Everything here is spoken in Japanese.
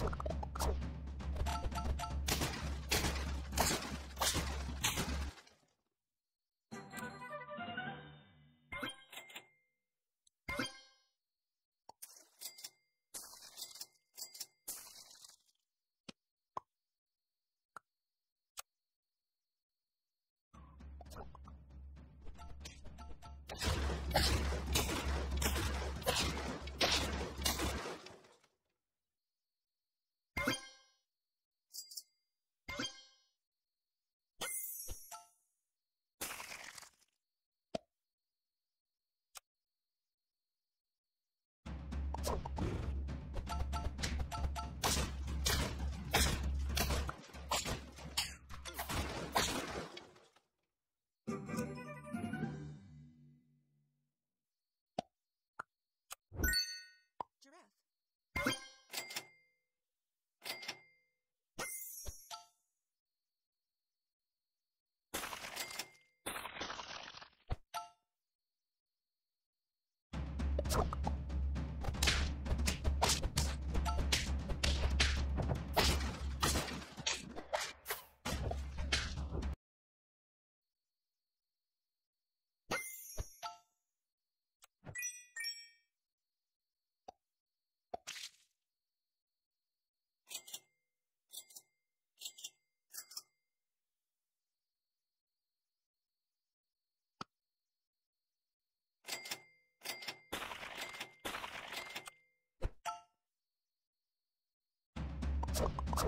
Okay. you you